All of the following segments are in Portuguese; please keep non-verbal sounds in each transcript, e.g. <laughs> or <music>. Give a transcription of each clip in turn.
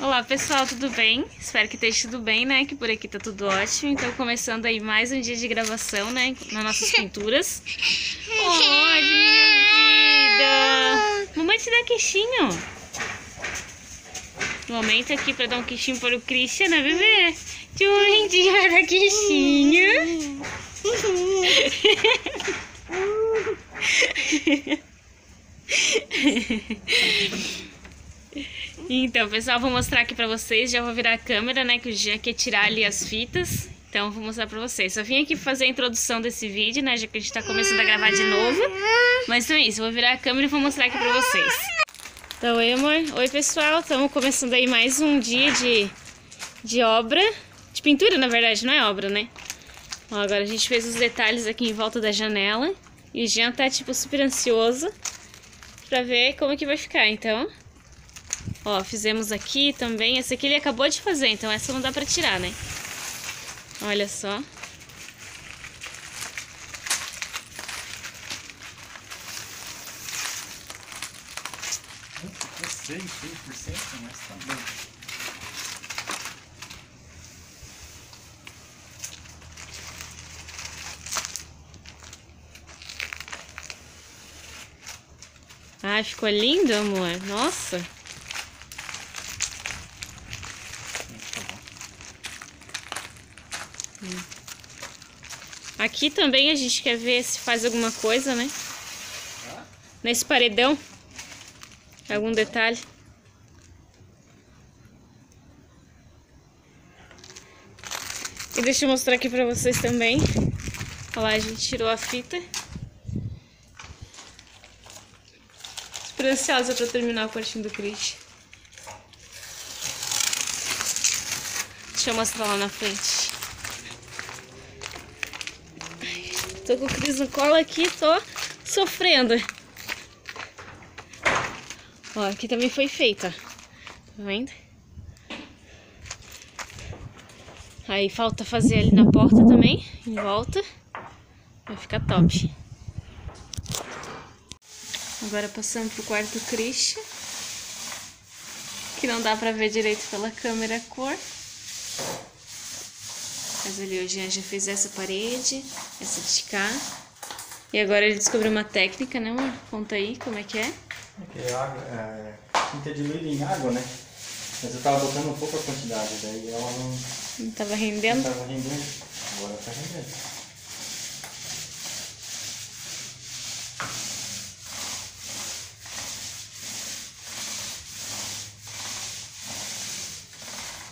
Olá pessoal, tudo bem? Espero que esteja tudo bem, né? Que por aqui tá tudo ótimo. Então, começando aí mais um dia de gravação, né? Nas nossas pinturas. <laughs> Oi, minha vida! Mamãe te dá queixinho. Momento aqui pra dar um queixinho para o Christian, né, bebê? Tchum, dia vai dar queixinho. <laughs> Então, pessoal, vou mostrar aqui pra vocês. Já vou virar a câmera, né? Que o Jean quer tirar ali as fitas. Então, vou mostrar pra vocês. Só vim aqui fazer a introdução desse vídeo, né? Já que a gente tá começando a gravar de novo. Mas então é isso. Vou virar a câmera e vou mostrar aqui pra vocês. Então, oi, amor. Oi, pessoal. Estamos começando aí mais um dia de, de obra. De pintura, na verdade. Não é obra, né? Ó, agora a gente fez os detalhes aqui em volta da janela. E o Jean tá, tipo, super ansioso pra ver como que vai ficar. Então, Ó, fizemos aqui também. Essa aqui ele acabou de fazer, então essa não dá pra tirar, né? Olha só. Eu sei, 100%, mas bom. Ah, ficou lindo, amor. Nossa. Aqui também a gente quer ver se faz alguma coisa, né? Nesse paredão. Algum detalhe. E deixa eu mostrar aqui pra vocês também. Olha lá, a gente tirou a fita. Super ansiosa pra terminar o quartinho do Cris. Deixa eu mostrar lá na frente. Tô com o Cris no colo aqui, tô sofrendo. Ó, aqui também foi feita. Tá vendo? Aí falta fazer ali na porta também, em volta. Vai ficar top. Agora passando pro quarto Christian. Que não dá pra ver direito pela câmera a cor. Mas ali o Jean já fez essa parede, essa de cá. E agora ele descobriu uma técnica, né amor? Conta aí como é que é. Porque a água, é, tinta diluída em água, né? Mas eu tava botando um pouco a quantidade, daí ela não, Não tava não rendendo? tava rendendo. Agora tá rendendo.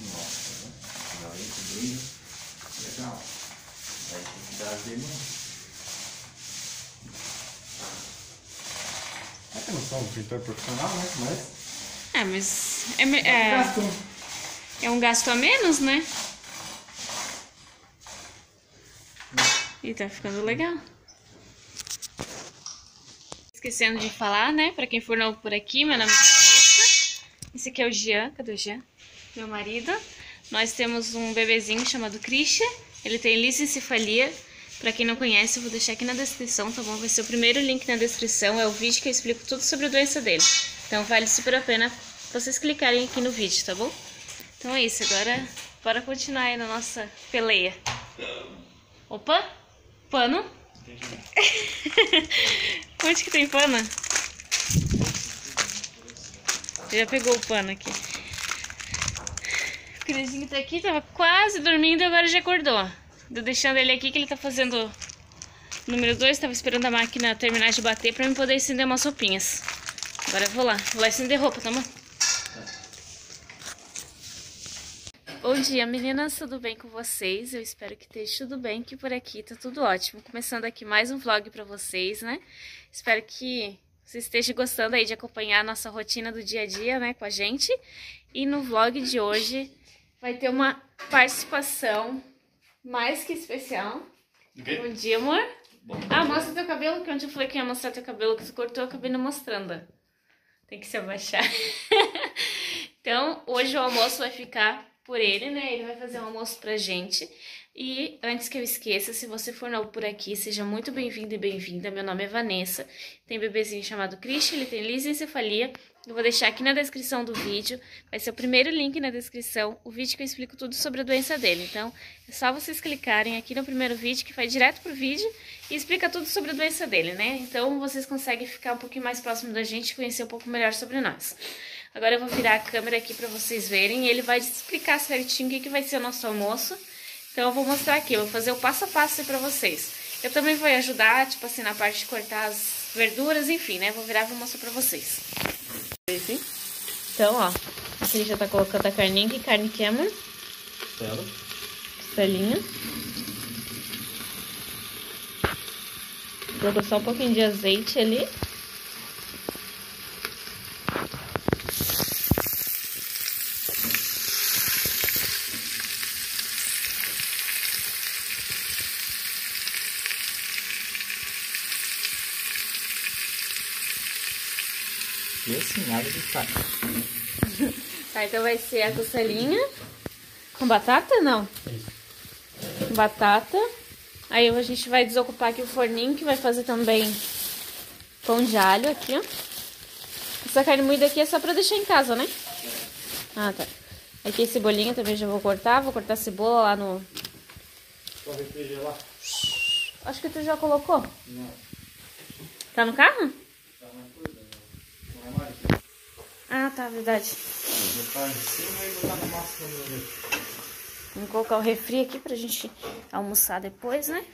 Nossa, né? Agora aí, brilho. Legal. Aí tem que dar as demãos. É que eu não sou um pintor profissional, né? Mas. É, mas é, me- é, Gasto. é um gasto a menos, né? E tá ficando legal. Esquecendo de falar, né? Pra quem for novo por aqui, meu nome é Vanessa. Esse aqui é o Jean. Cadê o Jean? Meu marido. Nós temos um bebezinho chamado Christian. Ele tem licencefalia. Pra quem não conhece, eu vou deixar aqui na descrição, tá bom? Vai ser o primeiro link na descrição. É o vídeo que eu explico tudo sobre a doença dele. Então vale super a pena vocês clicarem aqui no vídeo, tá bom? Então é isso. Agora, bora continuar aí na nossa peleia. Opa! Pano. <laughs> Onde que tem pano? Já pegou o pano aqui. O Crisinho tá aqui, tava quase dormindo agora já acordou. Tô deixando ele aqui que ele tá fazendo número 2, tava esperando a máquina terminar de bater pra eu poder estender umas roupinhas. Agora eu vou lá, vou lá estender roupa, tá bom? Bom dia, meninas, tudo bem com vocês? Eu espero que esteja tudo bem, que por aqui tá tudo ótimo. Começando aqui mais um vlog pra vocês, né? Espero que você esteja gostando aí de acompanhar a nossa rotina do dia a dia, né, com a gente. E no vlog de hoje vai ter uma participação mais que especial. Bom dia, amor. Bom Ah, mostra teu cabelo, que ontem eu falei que ia mostrar teu cabelo, que tu cortou, eu acabei não mostrando. Tem que se abaixar. <laughs> então, hoje o almoço vai ficar por ele, né? Ele vai fazer um almoço pra gente. E antes que eu esqueça, se você for novo por aqui, seja muito bem-vindo e bem-vinda. Meu nome é Vanessa. Tem bebezinho chamado Christian, ele tem lisencefalia Eu vou deixar aqui na descrição do vídeo, vai ser o primeiro link na descrição, o vídeo que eu explico tudo sobre a doença dele. Então, é só vocês clicarem aqui no primeiro vídeo, que vai direto pro vídeo, e explica tudo sobre a doença dele, né? Então, vocês conseguem ficar um pouquinho mais próximo da gente conhecer um pouco melhor sobre nós. Agora eu vou virar a câmera aqui pra vocês verem, e ele vai explicar certinho o que, vai ser o nosso almoço. Então, eu vou mostrar aqui, eu vou fazer o passo a passo pra vocês. Eu também vou ajudar, tipo assim, na parte de cortar as verduras, enfim, né? Vou virar e vou mostrar pra vocês. Então, ó, aqui já tá colocando a carninha, que carne que é, amor? Costela. Costelinha. Colocou só um pouquinho de azeite ali. E assim, nada de faca. <laughs> Tá, então vai ser a costelinha com batata, não? Isso. Com batata. Aí a gente vai desocupar aqui o forninho, que vai fazer também pão de alho aqui, ó. Essa carne moída aqui é só pra deixar em casa, né? Ah, tá. Aqui a cebolinha também já vou cortar. Vou cortar a cebola lá no... Só refrigerar. Acho que tu já colocou. Não. Tá no carro? Tá na coisa, no armário. Ah, tá, verdade. Vou botar em cima e botar Vamos colocar o refri aqui pra gente almoçar depois, né?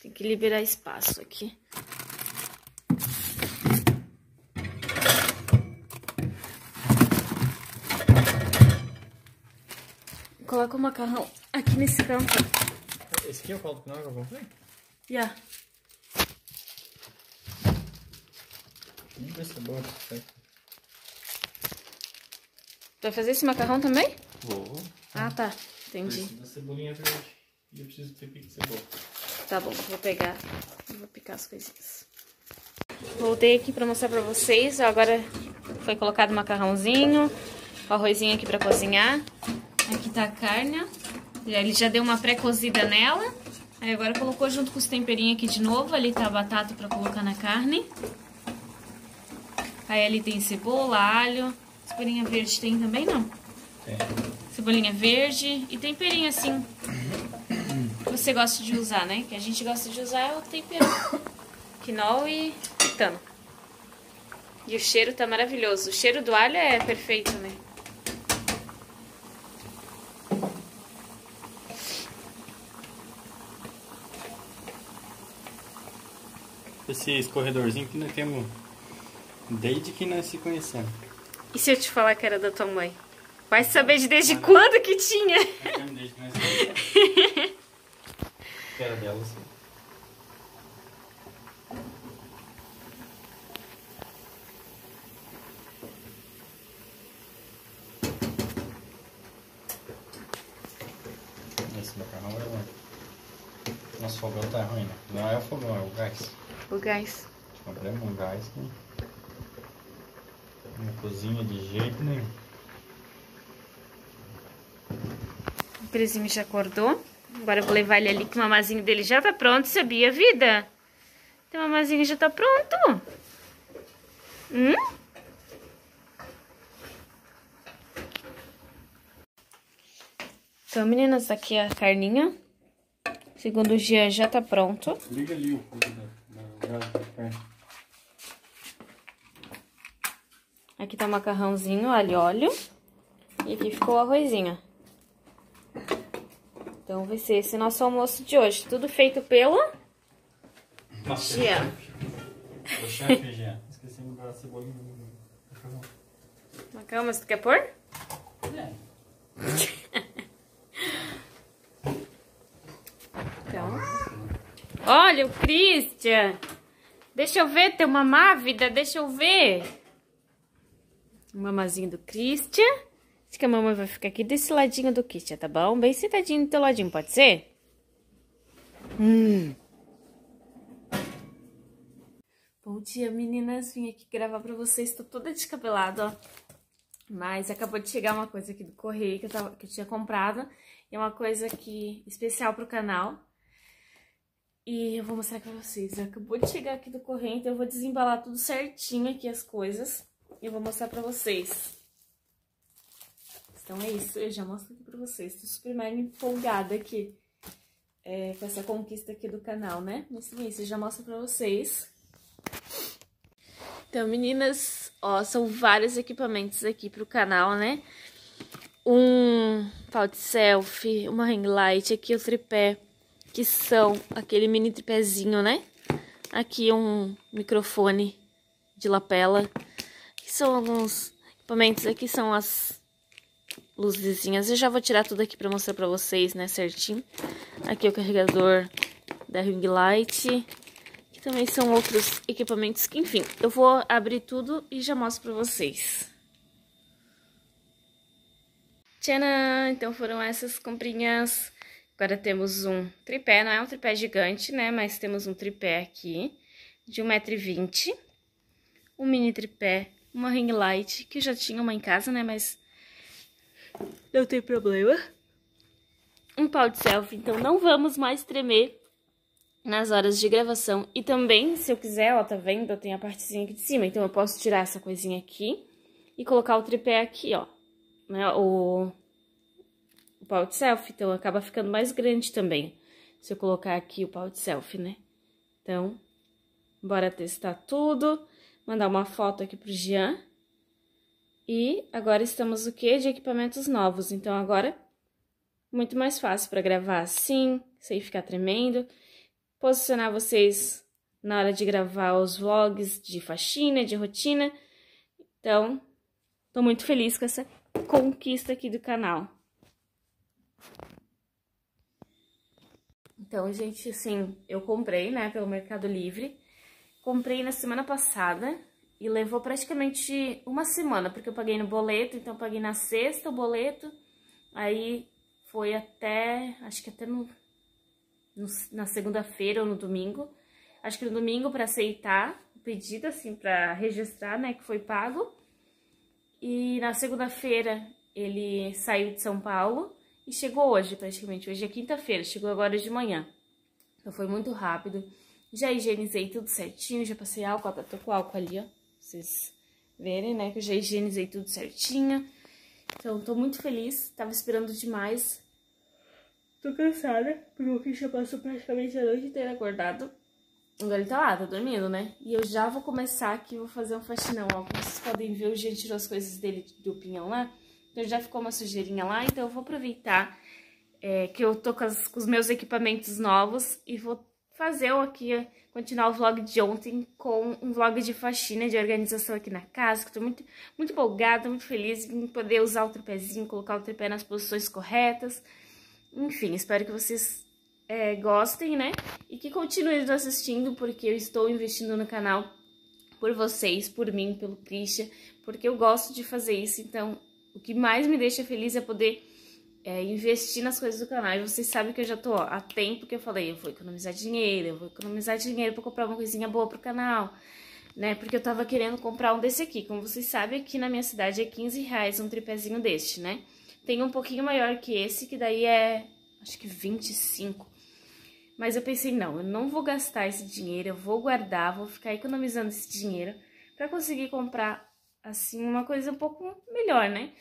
Tem que liberar espaço aqui. Coloca o macarrão aqui nesse canto. Esse aqui é o caldo que eu comprei? Yeah. Vamos ver se é bom. certo? Tu vai fazer esse macarrão também? Vou. Ah, tá. Entendi. Preciso da cebolinha verde. E eu preciso ter pique de cebola. Tá bom, vou pegar e vou picar as coisinhas. Voltei aqui pra mostrar pra vocês. ó, Agora foi colocado o macarrãozinho, o arrozinho aqui pra cozinhar. Aqui tá a carne. E Ele já deu uma pré-cozida nela. Aí agora colocou junto com os temperinhos aqui de novo. Ali tá a batata pra colocar na carne. Aí ali tem cebola, alho. Cebolinha verde tem também, não? É. Cebolinha verde e temperinho assim. Que você gosta de usar, né? Que a gente gosta de usar é o tempero. Quinol e pitano. E o cheiro tá maravilhoso. O cheiro do alho é perfeito, né? Esse escorredorzinho que nós temos desde que nós se conhecemos. E se eu te falar que era da tua mãe? Vai saber de desde quando que tinha? Desde que nós se conhecemos. <laughs> Que era dela, assim. Esse macarrão é ruim. Nosso fogão tá ruim, né? Não é o fogão, é o gás. O gás. Compramos um gás que não cozinha de jeito nenhum. O Prezinho já acordou. Agora eu vou levar ele ali que o mamazinho dele já tá pronto, sabia, vida? Teu mamazinho já tá pronto. Hum? Então, meninas, aqui é a carninha. Segundo dia já tá pronto. Liga ali o fogo da, da, da carne. Aqui tá o macarrãozinho, alho e óleo. E aqui ficou o arrozinho. Então vai ser esse nosso almoço de hoje. Tudo feito pelo Nossa, Jean. O chefe Jean. <laughs> Esquecemos da cebolinha no macarrão. Macarrão, mas tu quer pôr? É. Então. Olha o Christian. Deixa eu ver, tem uma mávida, deixa eu ver. Mamazinho do Christian. Acho que a mamãe vai ficar aqui desse ladinho do Christian, tá bom? Bem sentadinho do teu ladinho, pode ser? Hum. Bom dia, meninas. Vim aqui gravar pra vocês. Tô toda descabelada, ó. Mas acabou de chegar uma coisa aqui do correio que eu, tava, que eu tinha comprado. E é uma coisa que especial pro canal. E eu vou mostrar aqui pra vocês. Acabou de chegar aqui do correio, então eu vou desembalar tudo certinho aqui as coisas. Eu vou mostrar pra vocês. Então é isso, eu já mostro aqui pra vocês. Tô super mega empolgada aqui é, com essa conquista aqui do canal, né? Mas é isso, eu já mostro pra vocês. Então, meninas, ó, são vários equipamentos aqui pro canal, né? Um pau de selfie, uma ring light, aqui o tripé que são aquele mini tripézinho, né? Aqui um microfone de lapela. São alguns equipamentos, aqui são as luzezinhas. Eu já vou tirar tudo aqui pra mostrar pra vocês, né, certinho. Aqui é o carregador da ring light. Aqui também são outros equipamentos que, enfim, eu vou abrir tudo e já mostro pra vocês. Tcharam! Então foram essas comprinhas Agora temos um tripé, não é um tripé gigante, né? Mas temos um tripé aqui de 1,20m. Um mini tripé, uma ring light, que já tinha uma em casa, né? Mas não tem problema. Um pau de selfie, então não vamos mais tremer nas horas de gravação. E também, se eu quiser, ó, tá vendo? Eu tenho a partezinha aqui de cima, então eu posso tirar essa coisinha aqui e colocar o tripé aqui, ó. Né? O o pau de selfie, então acaba ficando mais grande também, se eu colocar aqui o pau de selfie, né? Então, bora testar tudo, mandar uma foto aqui pro Jean. E agora estamos o quê? De equipamentos novos, então agora muito mais fácil para gravar assim, sem ficar tremendo. Posicionar vocês na hora de gravar os vlogs de faxina, de rotina. Então, tô muito feliz com essa conquista aqui do canal. Então, gente, assim, eu comprei, né, pelo Mercado Livre. Comprei na semana passada e levou praticamente uma semana, porque eu paguei no boleto, então eu paguei na sexta o boleto, aí foi até, acho que até no, no na segunda-feira ou no domingo. Acho que no domingo para aceitar o pedido, assim, para registrar, né, que foi pago. E na segunda-feira ele saiu de São Paulo e chegou hoje, praticamente. Hoje é quinta-feira, chegou agora de manhã. Então foi muito rápido. Já higienizei tudo certinho, já passei álcool, tô com álcool ali, ó. Pra vocês verem, né? Que eu já higienizei tudo certinho. Então, tô muito feliz. Tava esperando demais. Tô cansada, porque o Christian passou praticamente a noite inteira acordado. Agora ele tá lá, tá dormindo, né? E eu já vou começar aqui, vou fazer um faxinão, ó. Como vocês podem ver, o Jean tirou as coisas dele do pinhão lá. Então já ficou uma sujeirinha lá, então eu vou aproveitar é, que eu tô com, as, com, os meus equipamentos novos e vou fazer aqui, continuar o vlog de ontem com um vlog de faxina, de organização aqui na casa, que tô muito, muito empolgada, muito feliz em poder usar o tripézinho, colocar o tripé nas posições corretas. Enfim, espero que vocês é, gostem, né? E que continuem assistindo, porque eu estou investindo no canal por vocês, por mim, pelo Christian, porque eu gosto de fazer isso, então o que mais me deixa feliz é poder é, investir nas coisas do canal. E vocês sabem que eu já tô ó, há tempo que eu falei, eu vou economizar dinheiro, eu vou economizar dinheiro para comprar uma coisinha boa pro canal, né? Porque eu tava querendo comprar um desse aqui. Como vocês sabem, aqui na minha cidade é 15 reais um tripézinho deste, né? Tem um pouquinho maior que esse, que daí é, acho que 25. Mas eu pensei, não, eu não vou gastar esse dinheiro, eu vou guardar, vou ficar economizando esse dinheiro para conseguir comprar assim, uma coisa um pouco melhor, né?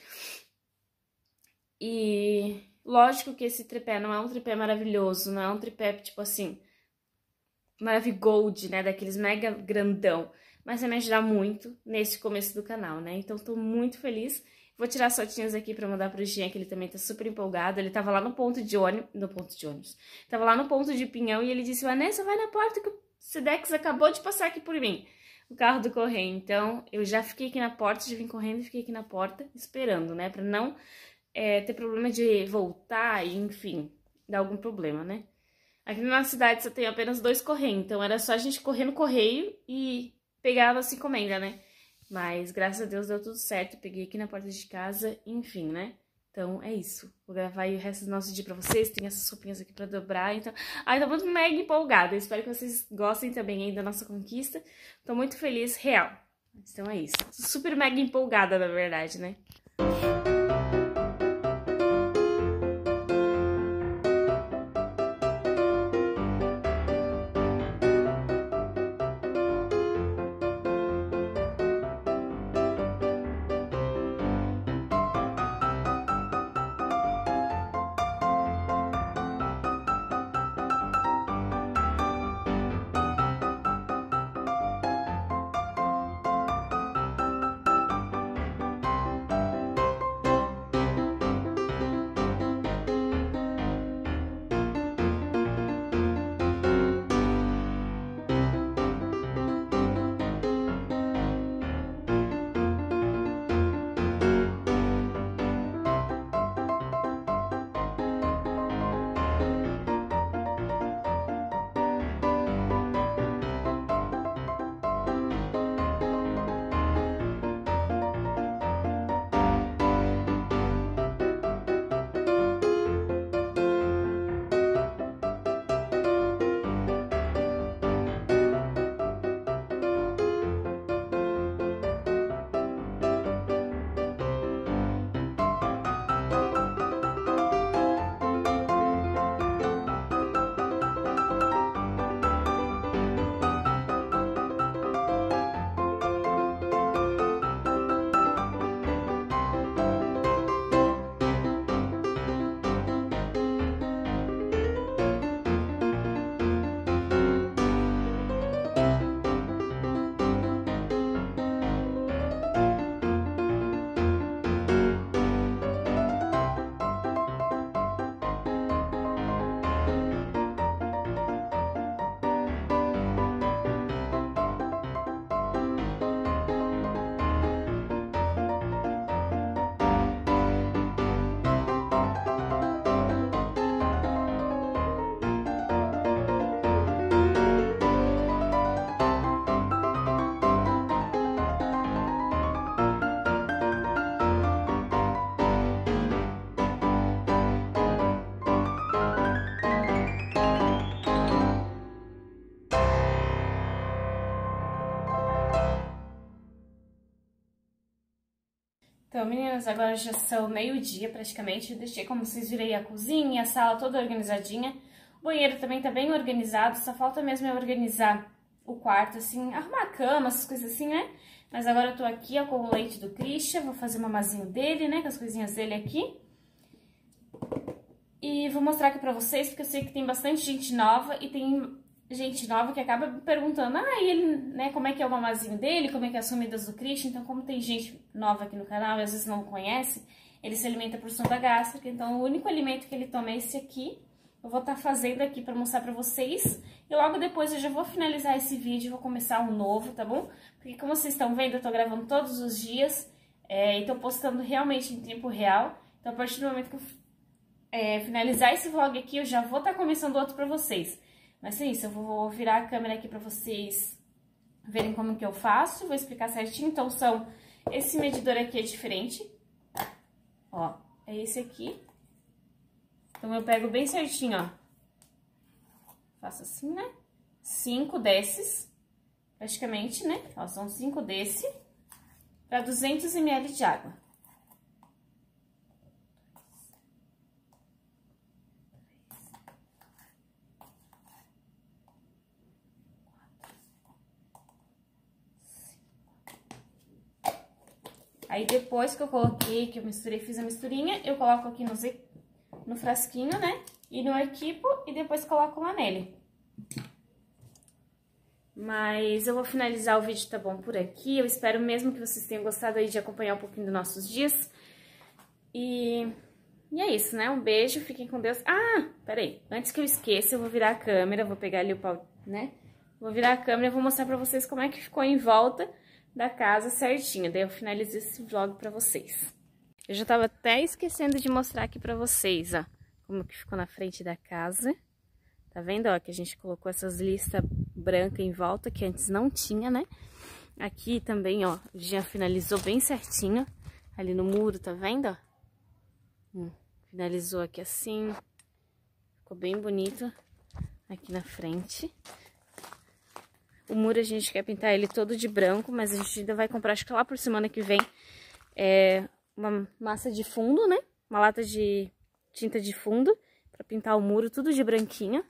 E lógico que esse tripé não é um tripé maravilhoso, não é um tripé, tipo assim, Maravigold, né? Daqueles mega grandão. Mas vai me ajudar muito nesse começo do canal, né? Então, tô muito feliz. Vou tirar as fotinhas aqui pra mandar pro Jean, que ele também tá super empolgado. Ele tava lá no ponto de ônibus... No ponto de ônibus. Tava lá no ponto de pinhão e ele disse, Vanessa, vai na porta que o Sedex acabou de passar aqui por mim o carro do correio. Então, eu já fiquei aqui na porta, já vim correndo e fiquei aqui na porta esperando, né? Pra não é, ter problema de voltar e, enfim, dar algum problema, né? Aqui na nossa cidade só tem apenas dois correios, então era só a gente correr no correio e pegar a nossa encomenda, né? Mas, graças a Deus, deu tudo certo. Peguei aqui na porta de casa, enfim, né? Então, é isso. Vou gravar o resto do nosso dia pra vocês. Tem essas roupinhas aqui pra dobrar. Então, ai, tô muito mega empolgada. espero que vocês gostem também aí da nossa conquista. Tô muito feliz, real. Então é isso. Super mega empolgada, na verdade, né? Então, meninas, agora já são meio-dia praticamente. Eu deixei, como vocês viram, a cozinha, a sala toda organizadinha. O banheiro também tá bem organizado, só falta mesmo eu organizar o quarto, assim, arrumar a cama, essas coisas assim, né? Mas agora eu tô aqui, ó, com o leite do Christian, vou fazer o mamazinho dele, né, com as coisinhas dele aqui. E vou mostrar aqui pra vocês, porque eu sei que tem bastante gente nova e tem gente nova que acaba perguntando, ah, ele, né, como é que é o mamazinho dele, como é que é as comidas do Christian, então como tem gente nova aqui no canal e às vezes não conhece, ele se alimenta por sonda gástrica, então o único alimento que ele toma é esse aqui, eu vou estar tá fazendo aqui para mostrar para vocês, e logo depois eu já vou finalizar esse vídeo, vou começar um novo, tá bom? Porque como vocês estão vendo, eu tô gravando todos os dias, é, e tô postando realmente em tempo real, então a partir do momento que eu é, finalizar esse vlog aqui, eu já vou estar tá começando outro para vocês. Mas é isso, eu vou virar a câmera aqui pra vocês verem como que eu faço, vou explicar certinho. Então, são... Esse medidor aqui é diferente, ó, é esse aqui. Então, eu pego bem certinho, ó. Faço assim, né? Cinco desses, praticamente, né? Ó, são cinco desse para 200 ml de água. Aí depois que eu coloquei, que eu misturei, fiz a misturinha, eu coloco aqui no, no frasquinho, né? E no equipo e depois coloco lá nele. Mas eu vou finalizar o vídeo, tá bom, por aqui. Eu espero mesmo que vocês tenham gostado aí de acompanhar um pouquinho dos nossos dias. E, e é isso, né? Um beijo, fiquem com Deus. Ah, peraí, antes que eu esqueça, eu vou virar a câmera, vou pegar ali o pau, né? Vou virar a câmera e vou mostrar pra vocês como é que ficou em volta da casa certinho. Daí eu finalizo esse vlog pra vocês. Eu já tava até esquecendo de mostrar aqui pra vocês, ó. Como que ficou na frente da casa. Tá vendo, ó, que a gente colocou essas listas brancas em volta, que antes não tinha, né? Aqui também, ó, já finalizou bem certinho. Ali no muro, tá vendo, ó? Hum, finalizou aqui assim. Ficou bem bonito aqui na frente. O muro a gente quer pintar ele todo de branco, mas a gente ainda vai comprar, acho que lá por semana que vem, é, uma massa de fundo, né? Uma lata de tinta de fundo para pintar o muro tudo de branquinho.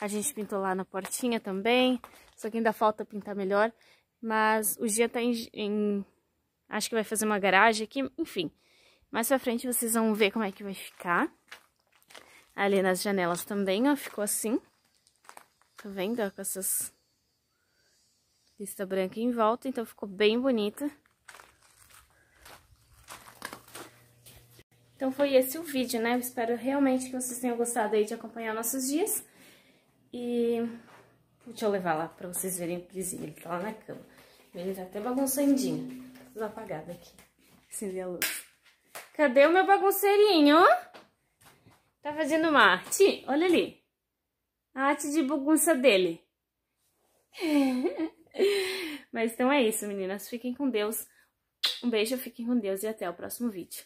A gente pintou lá na portinha também, só que ainda falta pintar melhor. Mas o dia tá em, em... Acho que vai fazer uma garagem aqui, enfim. Mais pra frente vocês vão ver como é que vai ficar. Ali nas janelas também, ó, ficou assim. Tá vendo, ó, com essas lista branca em volta, então ficou bem bonita. Então foi esse o vídeo, né? Eu espero realmente que vocês tenham gostado aí de acompanhar nossos dias. E deixa eu levar lá pra vocês verem o Prizinho, ele tá lá na cama. Ele tá até bagunçandinho, tudo apagado aqui. Acender a luz. Cadê o meu bagunceirinho? Tá fazendo uma arte? Olha ali. A arte de bagunça dele. <laughs> Mas então é isso, meninas. Fiquem com Deus. Um beijo, fiquem com Deus e até o próximo vídeo.